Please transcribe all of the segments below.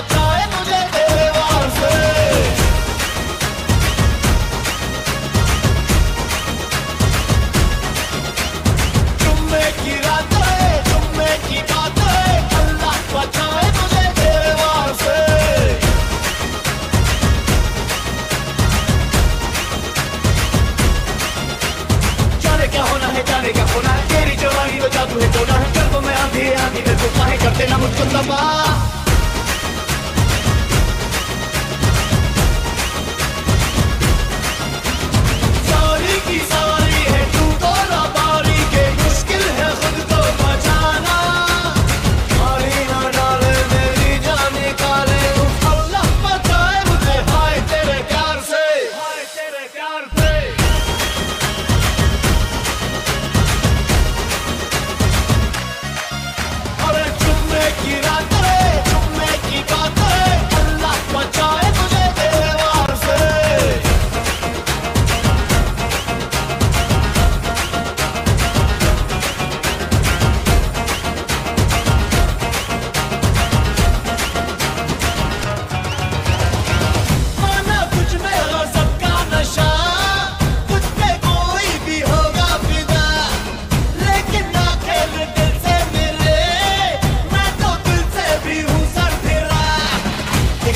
my time.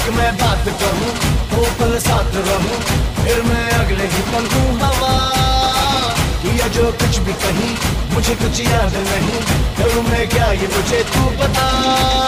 एक मैं बात कहूँ तो पल साथ रहूँ, फिर मैं अगले ही पल हूँ हवा। ये जो कुछ भी कहीं, मुझे कुछ याद नहीं, करूँ मैं क्या ये मुझे तू बता।